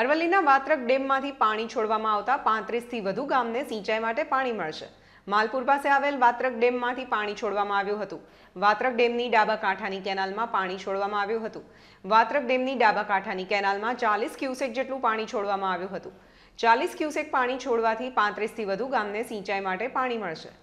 અરવલ્લીના વાત્રક ડેમમાંથી પાણી છોડવામાં આવતા પાંત્રીસથી વધુ ગામને સિંચાઈ માટે પાણી મળશે. માલપુર પાસે આવેલ વાત્રક ડેમમાંથી પાણી છોડવામાં આવ્યું હતું. વાત્રક ડેમની ડાબા કાંઠાની કેનાલમાં પાણી છોડવામાં આવ્યું હતું. વાત્રક ડેમની ડાબા કાંઠાની કેનાલમાં ચાલીસ ક્યુસેક જેટલું પાણી છોડવામાં આવ્યું હતું. ચાલીસ ક્યુસેક પાણી છોડવાથી પાંત્રીસથી વધુ ગામને સિંચાઈ માટે પાણી મળશે.